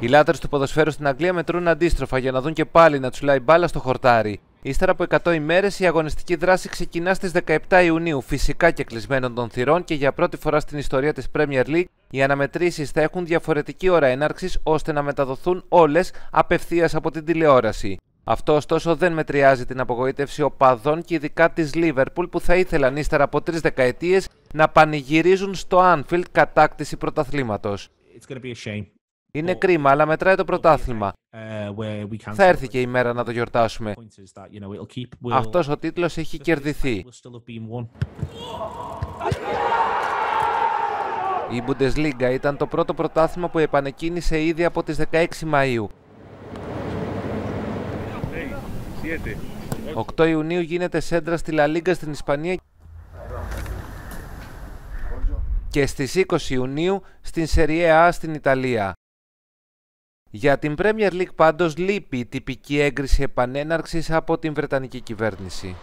Οι λάτρες του ποδοσφαίρου στην Αγγλία μετρούν αντίστροφα για να δουν και πάλι να τσουλάει μπάλα στο χορτάρι. Ύστερα από 100 ημέρες, η αγωνιστική δράση ξεκινά στις 17 Ιουνίου, φυσικά και κλεισμένων των θυρών και για πρώτη φορά στην ιστορία της Premier League, οι αναμετρήσεις θα έχουν διαφορετική ώρα έναρξης ώστε να μεταδοθούν όλες απευθείας από την τηλεόραση. Αυτό ωστόσο δεν μετριάζει την απογοήτευση οπαδών και ειδικά της Λίβερπουλ που θα ήθελαν ύστερα από τρεις δεκαετίες να πανηγυρίζουν στο Anfield κατάκτηση πρωταθλήματος. Είναι κρίμα, αλλά μετράει το πρωτάθλημα. Θα έρθει και η μέρα να το γιορτάσουμε. Αυτός ο τίτλος έχει κερδιθεί. Η Bundesliga ήταν το πρώτο πρωτάθλημα που επανεκκίνησε ήδη από τις 16 Μαΐου. 8 Ιουνίου γίνεται σέντρα στη Λα Λίγκα στην Ισπανία και στις 20 Ιουνίου στην Serie A στην Ιταλία. Για την Premier League πάντως λείπει η τυπική έγκριση επανέναρξης από την Βρετανική κυβέρνηση.